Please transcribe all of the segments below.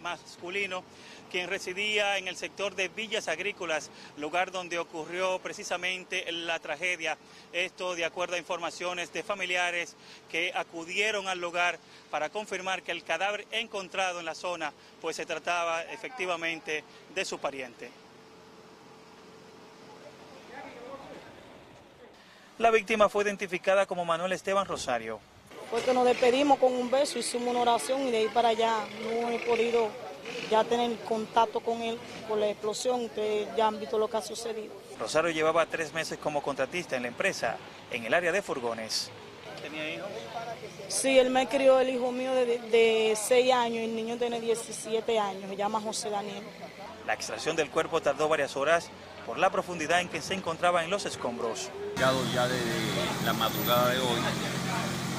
masculino, quien residía en el sector de Villas Agrícolas, lugar donde ocurrió precisamente la tragedia. Esto de acuerdo a informaciones de familiares que acudieron al lugar para confirmar que el cadáver encontrado en la zona, pues se trataba efectivamente de su pariente. La víctima fue identificada como Manuel Esteban Rosario. Fue que nos despedimos con un beso, hicimos una oración y de ahí para allá no he podido ya tener contacto con él por la explosión. Ustedes ya han visto lo que ha sucedido. Rosario llevaba tres meses como contratista en la empresa, en el área de furgones. ¿Tenía hijos? Sí, él me crió el hijo mío de, de 6 años y el niño tiene 17 años, se llama José Daniel. La extracción del cuerpo tardó varias horas por la profundidad en que se encontraba en los escombros. Ya desde la madrugada de hoy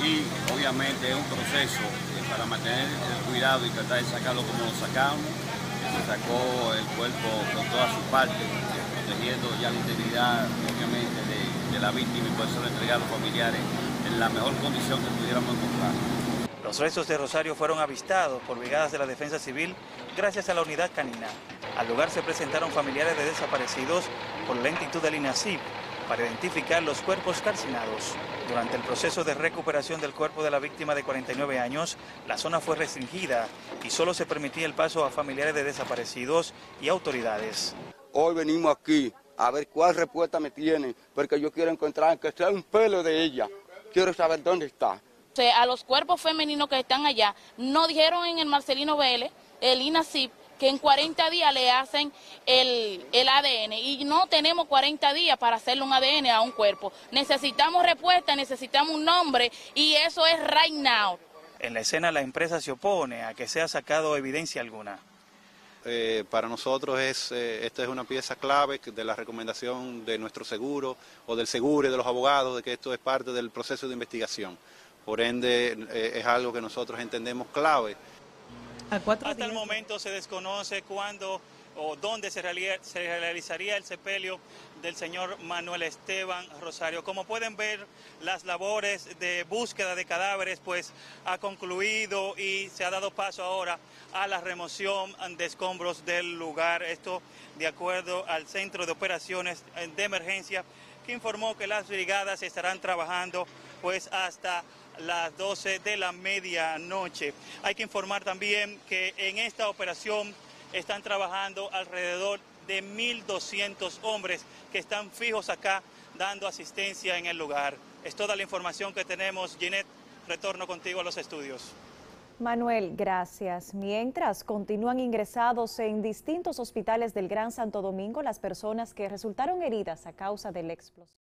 y obviamente es un proceso para mantener el cuidado y tratar de sacarlo como lo sacamos. Se sacó el cuerpo con todas sus partes, protegiendo ya la integridad obviamente de, de la víctima y por eso lo entregar a los familiares en la mejor condición que pudiéramos encontrar. Los restos de Rosario fueron avistados por brigadas de la Defensa Civil gracias a la unidad canina. Al lugar se presentaron familiares de desaparecidos por la lentitud del INACIP para identificar los cuerpos calcinados. Durante el proceso de recuperación del cuerpo de la víctima de 49 años, la zona fue restringida y solo se permitía el paso a familiares de desaparecidos y autoridades. Hoy venimos aquí a ver cuál respuesta me tienen, porque yo quiero encontrar que sea un pelo de ella. Quiero saber dónde está a los cuerpos femeninos que están allá, no dijeron en el Marcelino Vélez, el INACIP, que en 40 días le hacen el, el, ADN y no tenemos 40 días para hacerle un ADN a un cuerpo. Necesitamos respuesta, necesitamos un nombre y eso es right now. En la escena la empresa se opone a que sea sacado evidencia alguna. Eh, para nosotros es, eh, esta es una pieza clave de la recomendación de nuestro seguro o del seguro y de los abogados de que esto es parte del proceso de investigación. Por ende, eh, es algo que nosotros entendemos clave. Hasta el momento se desconoce cuándo o dónde se, realizaría el sepelio del señor Manuel Esteban Rosario. Como pueden ver, las labores de búsqueda de cadáveres pues ha concluido y se ha dado paso ahora a la remoción de escombros del lugar. Esto de acuerdo al Centro de Operaciones de Emergencia que informó que las brigadas estarán trabajando pues hasta las 12 de la medianoche. Hay que informar también que en esta operación están trabajando alrededor de 1.200 hombres que están fijos acá dando asistencia en el lugar. Es toda la información que tenemos. Ginette, retorno contigo a los estudios. Manuel, gracias. Mientras continúan ingresados en distintos hospitales del Gran Santo Domingo las personas que resultaron heridas a causa del explosión.